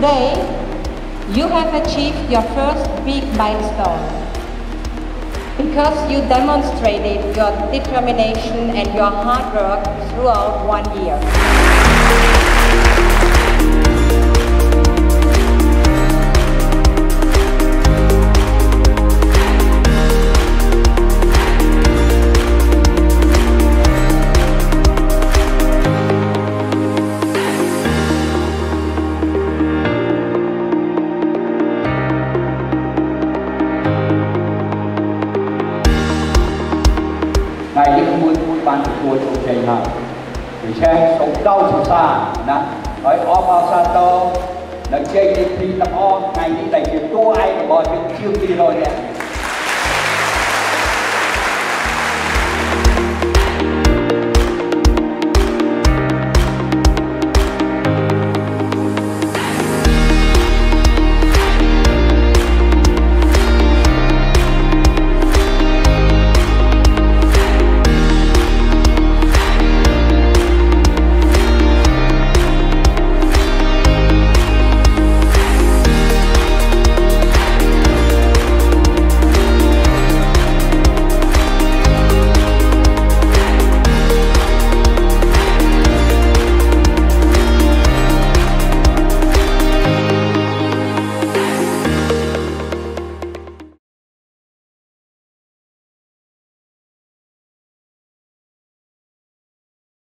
Today, you have achieved your first big milestone because you demonstrated your determination and your hard work throughout one year. ថ្ងៃនេះមួយមួយបានទទួលជោគជ័យហើយដូច្នេះសូមដោតសរសើរណាហើយអបអរសាទរនៅជ័យនេះទីទាំងអស់ថ្ងៃនេះដែលជាតួឯករបស់យើងជាង200នាក់